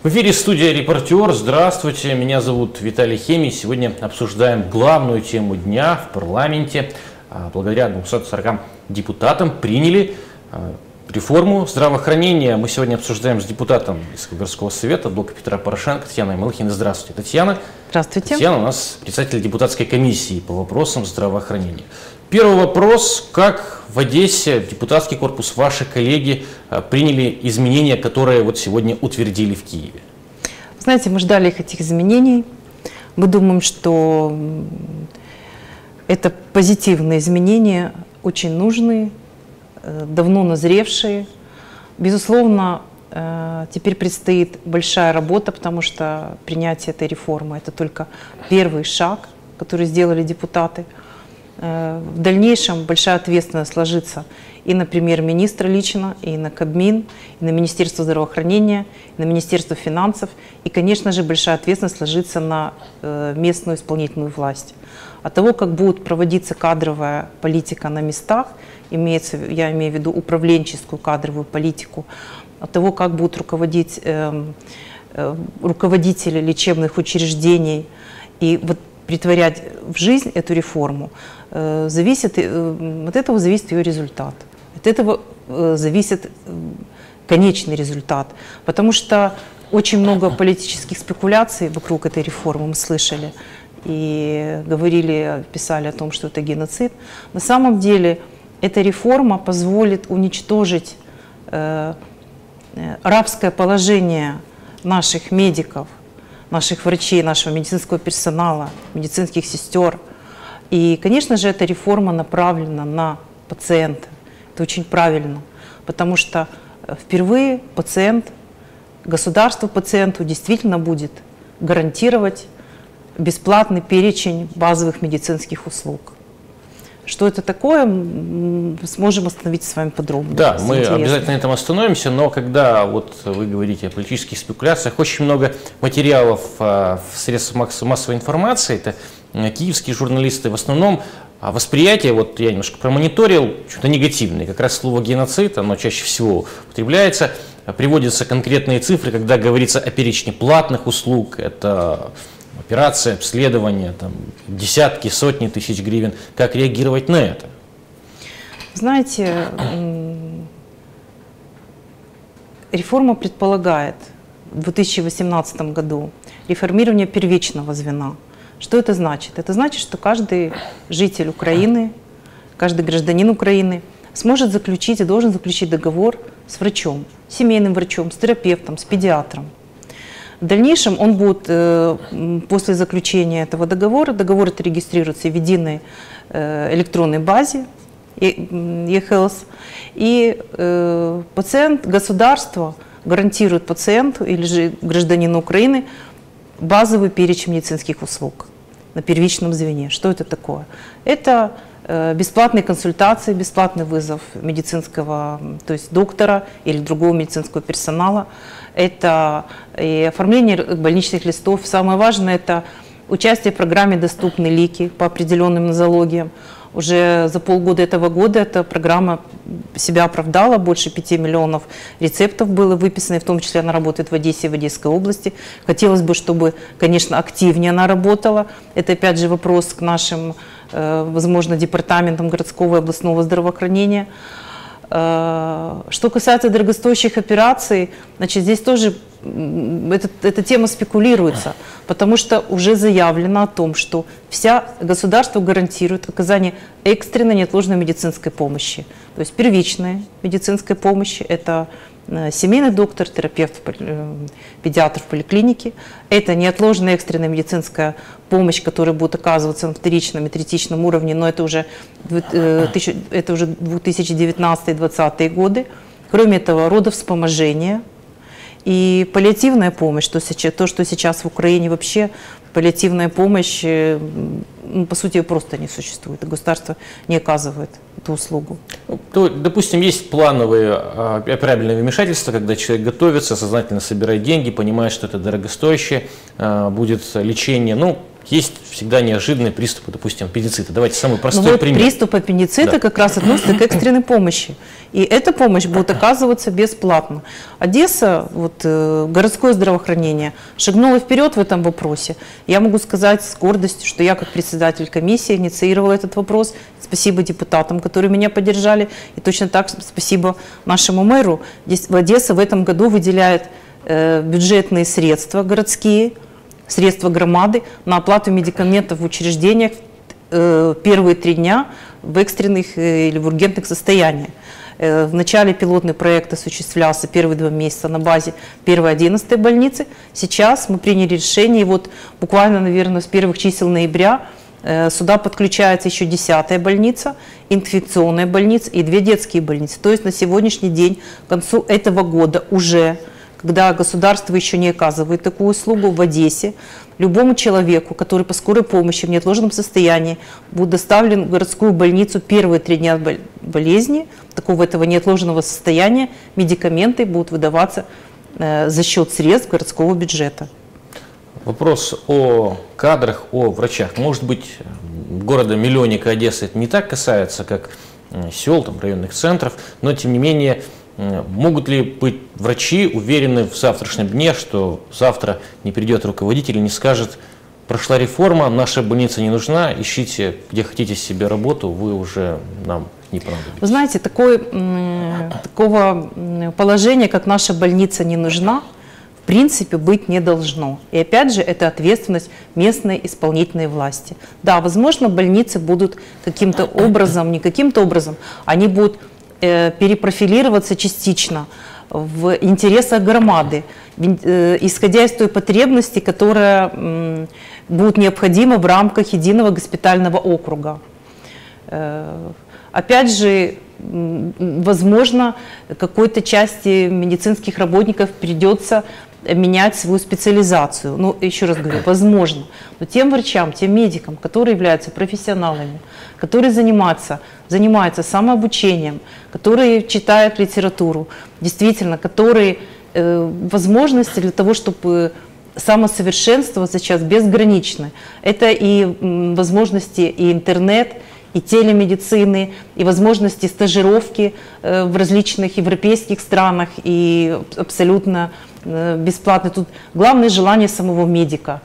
В эфире студия «Репортер». Здравствуйте, меня зовут Виталий Хемий. Сегодня обсуждаем главную тему дня в парламенте. А, благодаря 240 депутатам приняли а, реформу здравоохранения. Мы сегодня обсуждаем с депутатом из городского совета блока Петра Порошенко Татьяной Малыхиной. Здравствуйте, Татьяна. Здравствуйте. Татьяна у нас председатель депутатской комиссии по вопросам здравоохранения. Первый вопрос. Как в Одессе депутатский корпус, ваши коллеги а, приняли изменения, которые вот сегодня утвердили в Киеве? Знаете, мы ждали этих изменений. Мы думаем, что это позитивные изменения, очень нужные, э, давно назревшие. Безусловно, э, теперь предстоит большая работа, потому что принятие этой реформы – это только первый шаг, который сделали депутаты – Э, в дальнейшем большая ответственность ложится и на премьер-министра лично, и на Кабмин, и на Министерство здравоохранения, и на Министерство финансов. И, конечно же, большая ответственность ложится на э, местную исполнительную власть. От того, как будет проводиться кадровая политика на местах, имеется, я имею в виду управленческую кадровую политику, от того, как будут руководить э, э, руководители лечебных учреждений, и вот притворять в жизнь эту реформу, э, зависит, э, от этого зависит ее результат. От этого э, зависит конечный результат. Потому что очень много политических спекуляций вокруг этой реформы мы слышали и говорили, писали о том, что это геноцид. На самом деле эта реформа позволит уничтожить рабское положение наших медиков, наших врачей, нашего медицинского персонала, медицинских сестер. И, конечно же, эта реформа направлена на пациента. Это очень правильно, потому что э, впервые пациент, государство пациенту действительно будет гарантировать бесплатный перечень базовых медицинских услуг. Что это такое, сможем остановить с вами подробно. Да, мы интересно. обязательно на этом остановимся, но когда вот вы говорите о политических спекуляциях, очень много материалов а, в средствах массовой информации, это э, киевские журналисты, в основном а восприятие, вот я немножко промониторил, что-то негативное. Как раз слово геноцид, оно чаще всего употребляется. Приводятся конкретные цифры, когда говорится о перечне платных услуг. Это операции, обследования, там, десятки, сотни тысяч гривен. Как реагировать на это? Знаете, реформа предполагает в 2018 году реформирование первичного звена. Что это значит? Это значит, что каждый житель Украины, каждый гражданин Украины сможет заключить и должен заключить договор с врачом, семейным врачом, с терапевтом, с педиатром. В дальнейшем он будет э, после заключения этого договора, договор это регистрируется в единой э, электронной базе e-health, и э, пациент, государство гарантирует пациенту или же гражданину Украины базовый перечень медицинских услуг на первичном звене. Что это такое? Это бесплатные консультации, бесплатный вызов медицинского, то есть доктора или другого медицинского персонала – это и оформление больничных листов. Самое важное – это участие в программе «Доступны лики» по определенным нозологиям. Уже за полгода этого года эта программа себя оправдала, больше 5 миллионов рецептов было выписано, в том числе она работает в Одессе и в Одесской области. Хотелось бы, чтобы, конечно, активнее она работала. Это, опять же, вопрос к нашим, э, возможно, департаментам городского и областного здравоохранения. Э, что касается дорогостоящих операций, значит, здесь тоже эта, эта тема спекулируется, потому что уже заявлено о том, что вся государство гарантирует оказание экстренной неотложной медицинской помощи. То есть первичной медицинской помощи – это Э, семейный доктор, терапевт, э, педиатр в поликлинике. Это неотложная экстренная медицинская помощь, которая будет оказываться на вторичном и третичном уровне, но это уже, э, это уже 2019-2020 годы. Кроме этого, родовспоможение и паллиативная помощь, то, то, что сейчас в Украине вообще паллиативная помощь, ну, по сути, просто не существует. Государство не оказывает эту услугу. То, допустим, есть плановые а, операбельные вмешательства, когда человек готовится, сознательно собирает деньги, понимает, что это дорогостоящее, а, будет лечение, ну, есть всегда неожиданные приступы, допустим, аппендицита. Давайте самый Ну простой вот пример. приступ аппендицита Да. как раз относится к экстренной помощи. И эта помощь будет оказываться бесплатно. Одесса, вот, э, городское здравоохранение, шагнула вперед в этом вопросе. Я могу сказать с гордостью, что я как председатель комиссии инициировала этот вопрос. Спасибо депутатам, которые меня поддержали. И точно так спасибо нашему мэру. Здесь, в Одесса в этом году выделяет э, бюджетные средства городские, средства громады на оплату медикаментов в учреждениях э, первые три дня в экстренных э, или в ургентных состояниях. Э, В начале пилотный проект осуществлялся первые два месяца на базе 1-11 больницы. Сейчас мы приняли решение, и вот буквально, наверное, с первых чисел ноября сюда подключается еще 10 больница, инфекционная больница и две детские больницы. То есть на сегодняшний день, к концу этого года уже когда государство еще не оказывает такую услугу в Одессе, любому человеку, который по скорой помощи в неотложном состоянии будет доставлен в городскую больницу первые три дня бол- болезни, такого этого неотложного состояния, медикаменты будут выдаваться э, за счет средств городского бюджета. Вопрос о кадрах, о врачах. Может быть, города миллионника Одессы это не так касается, как э, сел, там, районных центров, но тем не менее, могут ли быть врачи уверены в завтрашнем дне, что завтра не придет руководитель и не скажет, прошла реформа, наша больница не нужна, ищите, где хотите себе работу, вы уже нам не понадобитесь. Вы знаете, такой, такого положения, как наша больница не нужна, в принципе быть не должно. И опять же, это ответственность местной исполнительной власти. Да, возможно, больницы будут каким-то образом, не каким-то образом, они будут перепрофилироваться частично в интересах громады, э, исходя из той потребности, которая будет необходима в рамках единого госпитального округа. Э, Опять же, возможно, какой-то части медицинских работников придется менять свою специализацию. Ну, еще раз говорю, возможно. Но тем врачам, тем медикам, которые являются профессионалами, которые занимаются, занимаются самообучением, которые читают литературу, действительно, которые э, возможности для того, чтобы самосовершенствоваться сейчас безграничны. Это и м, возможности и интернет, и телемедицины, и возможности стажировки э, в различных европейских странах, и абсолютно э, бесплатно. Тут главное желание самого медика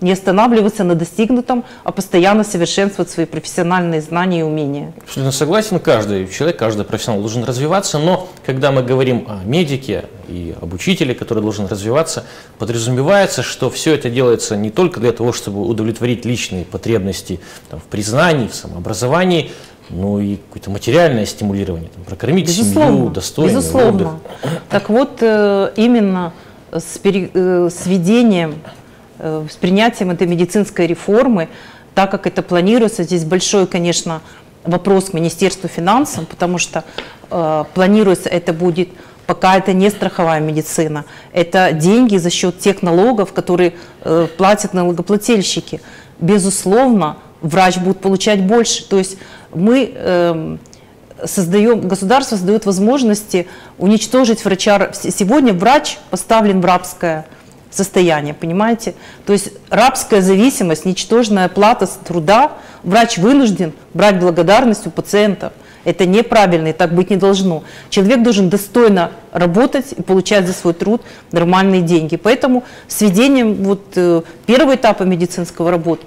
не останавливаться на достигнутом, а постоянно совершенствовать свои профессиональные знания и умения. Абсолютно согласен, каждый человек, каждый профессионал должен развиваться, но когда мы говорим о медике и об учителе, который должен развиваться, подразумевается, что все это делается не только для того, чтобы удовлетворить личные потребности там, в признании, в самообразовании, но и какое-то материальное стимулирование, там, прокормить семью, достойный безусловно. отдых. Так вот, э, именно с, пере- э, с введением, э, с принятием этой медицинской реформы, так как это планируется, здесь большой, конечно, вопрос к Министерству финансов, потому что э, планируется это будет пока это не страховая медицина, это деньги за счет тех налогов, которые э, платят налогоплательщики. Безусловно, врач будет получать больше. То есть мы эм, создаем, государство создает возможности уничтожить врача. Сегодня врач поставлен в рабское состояние, понимаете? То есть рабская зависимость, ничтожная плата труда, врач вынужден брать благодарность у пациентов. Это неправильно и так быть не должно. Человек должен достойно работать и получать за свой труд нормальные деньги. Поэтому с введением вот, э, первого этапа медицинского работы,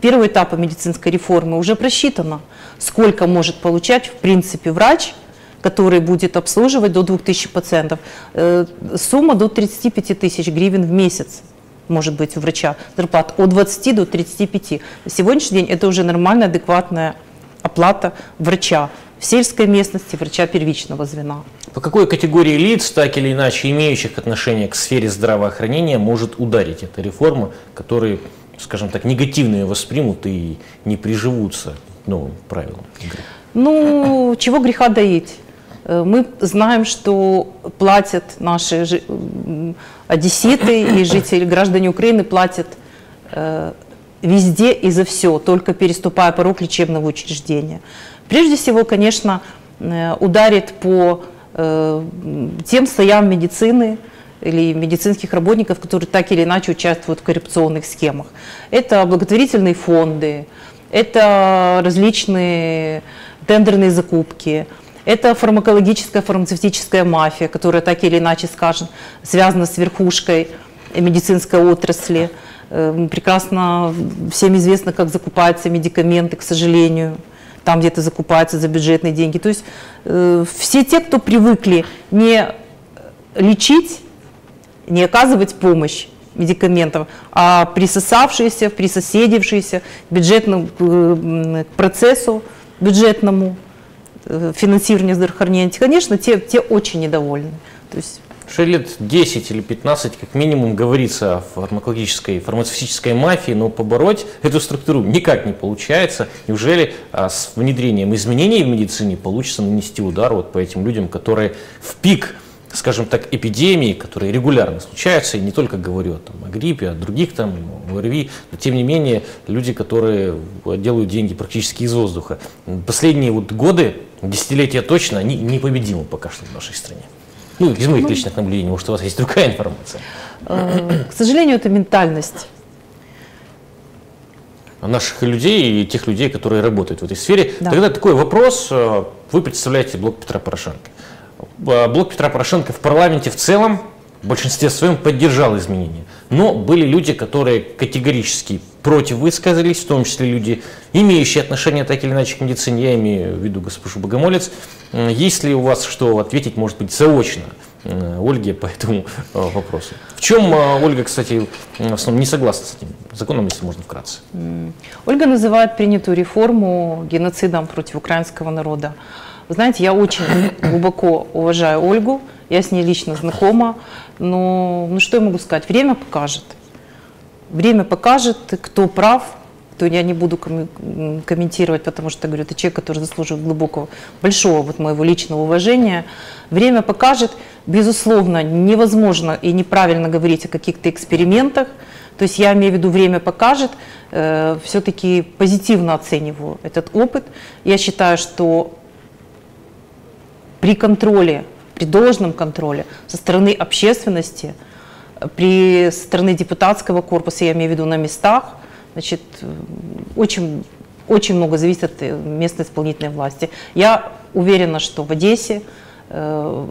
первого этапа медицинской реформы уже просчитано, сколько может получать в принципе врач, который будет обслуживать до 2000 пациентов. Э, Сумма до 35 тысяч гривен в месяц может быть у врача зарплата от 20 до 35. На сегодняшний день это уже нормальная, адекватная оплата врача в сельской местности, врача первичного звена. По какой категории лиц, так или иначе имеющих отношение к сфере здравоохранения, может ударить эта реформа, которые, скажем так, негативно ее воспримут и не приживутся к новым правилам игры? Ну, чего греха доить? Э, Мы знаем, что платят наши жи- одесситы и жители, граждане Украины платят э, везде и за все, только переступая порог лечебного учреждения. Прежде всего, конечно, э, ударит по э, тем слоям медицины, или медицинских работников, которые так или иначе участвуют в коррупционных схемах. Это благотворительные фонды, это различные тендерные закупки, это фармакологическая, фармацевтическая мафия, которая так или иначе, скажем, связана с верхушкой медицинской отрасли. Э, прекрасно всем известно, как закупаются медикаменты, к сожалению, там где-то закупаются за бюджетные деньги. То есть э, все те, кто привыкли не лечить, не оказывать помощь медикаментов, а присосавшиеся, присоседившиеся к бюджетному к процессу бюджетному э, финансирования здравоохранения, конечно, те, те очень недовольны. То есть что лет 10 или 15 как минимум говорится о фармакологической, фармацевтической мафии, но побороть эту структуру никак не получается. Неужели а, с внедрением изменений в медицине получится нанести удар вот по этим людям, которые в пик скажем так, эпидемии, которые регулярно случаются, и не только говорю там, о гриппе, о других там, ОРВИ, но тем не менее люди, которые делают деньги практически из воздуха. Последние вот годы, десятилетия точно, они непобедимы пока что в нашей стране. Ну, из моих ну, личных наблюдений, может, у вас есть другая информация. Э, к сожалению, это ментальность наших людей и тех людей, которые работают в этой сфере. Да. Тогда такой вопрос. Э, вы представляете блок Петра Порошенко. Э, блок Петра Порошенко в парламенте в целом в большинстве своем поддержал изменения. Но были люди, которые категорически против высказались, в том числе люди, имеющие отношение так или иначе к медицине, я имею в виду госпожу Богомолец. Есть ли у вас что ответить, может быть, заочно Ольге по этому э, вопросу? В чем э, Ольга, кстати, в основном не согласна с этим законом, если можно вкратце? Ольга называет принятую реформу геноцидом против украинского народа. Вы знаете, я очень глубоко уважаю Ольгу, я с ней лично знакома, но ну, что я могу сказать? Время покажет. Время покажет, кто прав, то я не буду комментировать, потому что, говорю, это человек, который заслуживает глубокого, большого вот моего личного уважения. Время покажет, безусловно, невозможно и неправильно говорить о каких-то экспериментах, то есть я имею в виду, время покажет, э, все-таки позитивно оцениваю этот опыт. Я считаю, что при контроле при должном контроле со стороны общественности, при со стороны депутатского корпуса, я имею в виду на местах, значит, очень, очень много зависит от э, местной исполнительной власти. Я уверена, что в Одессе э,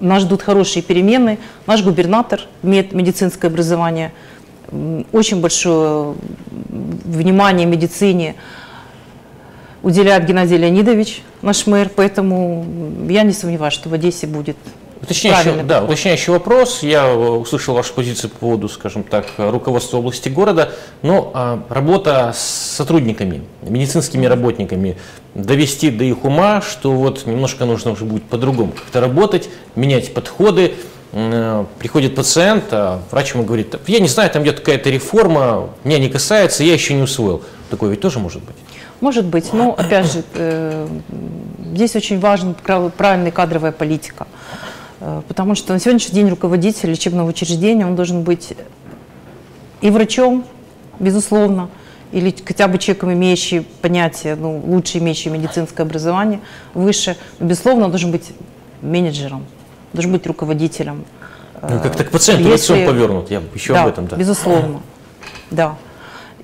нас ждут хорошие перемены. Наш губернатор имеет медицинское образование, очень большое внимание медицине, уделяет Геннадий Леонидович, наш мэр, поэтому я не сомневаюсь, что в Одессе будет Уточняющий, да, уточняющий вопрос. Я услышал вашу позицию по поводу, скажем так, руководства области города. Но а, работа с сотрудниками, медицинскими работниками, довести до их ума, что вот немножко нужно уже будет по-другому как-то работать, менять подходы. Э, приходит пациент, а врач ему говорит, я не знаю, там идет какая-то реформа, меня не касается, я еще не усвоил. Такое ведь тоже может быть. Может быть, но опять же, э, здесь очень важна правильная кадровая политика. Э, потому что на сегодняшний день руководитель лечебного учреждения, он должен быть и врачом, безусловно, или хотя бы человеком, имеющий понятие, ну, лучше имеющий медицинское образование, выше, но, безусловно, он должен быть менеджером, должен быть руководителем. Ну, как-то к пациенту Если... лицом повернут, я еще да, об этом. Да, безусловно, да.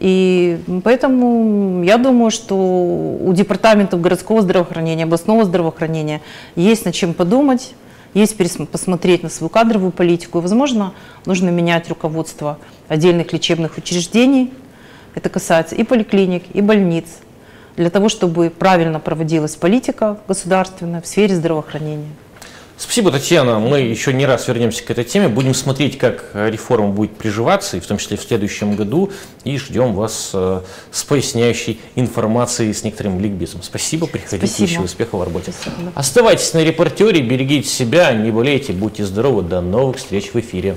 И поэтому я думаю, что у департаментов городского здравоохранения, областного здравоохранения есть над чем подумать, есть посмотреть на свою кадровую политику. И, возможно, нужно менять руководство отдельных лечебных учреждений. Это касается и поликлиник, и больниц, для того, чтобы правильно проводилась политика государственная в сфере здравоохранения. Спасибо, Татьяна. Мы еще не раз вернемся к этой теме. Будем смотреть, как реформа будет приживаться, и в том числе в следующем году. И ждем вас э, с поясняющей информацией, с некоторым ликбезом. Спасибо, приходите Спасибо. еще. Успехов в работе. Спасибо. Оставайтесь на репортере, берегите себя, не болейте, будьте здоровы. До новых встреч в эфире.